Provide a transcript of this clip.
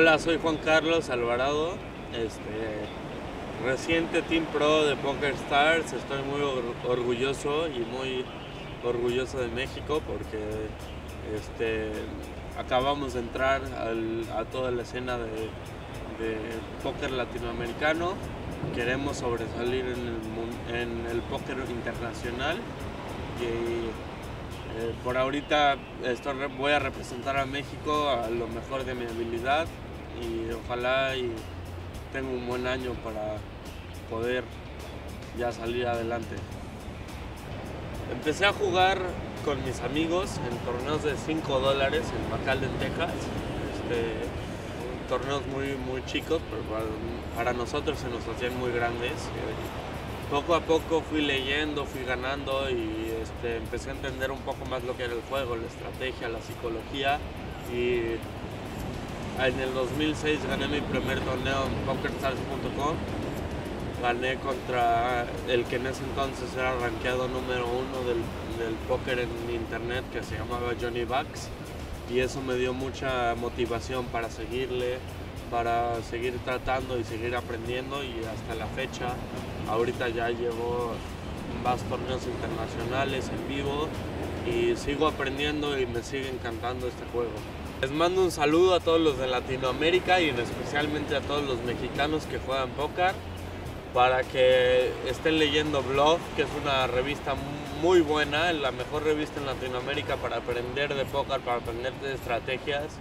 Hola, soy Juan Carlos Alvarado, este, reciente Team Pro de Poker Stars. Estoy muy orgulloso y muy orgulloso de México porque este, acabamos de entrar a toda la escena de, de póker latinoamericano. Queremos sobresalir en el, en póker internacional y eh, por ahorita voy a representar a México a lo mejor de mi habilidad y ojalá y tenga un buen año para poder ya salir adelante. Empecé a jugar con mis amigos en torneos de 5 dólares en McAllen, Texas. Este, torneos muy, muy chicos, pero para, nosotros se nos hacían muy grandes. Poco a poco fui leyendo, fui ganando y este, empecé a entender un poco más lo que era el juego, la estrategia, la psicología en el 2006 gané mi primer torneo en PokerStars.com. Gané contra el que en ese entonces era rankeado número uno del, del póker en internet que se llamaba Johnny Bucks. Y eso me dio mucha motivación para seguirle, para seguir tratando y seguir aprendiendo. Y hasta la fecha, ahorita ya llevo más torneos internacionales en vivo y sigo aprendiendo y me sigue encantando este juego. Les mando un saludo a todos los de Latinoamérica y especialmente a todos los mexicanos que juegan póker para que estén leyendo Blog, que es una revista muy buena, la mejor revista en Latinoamérica para aprender de póker, para aprender de estrategias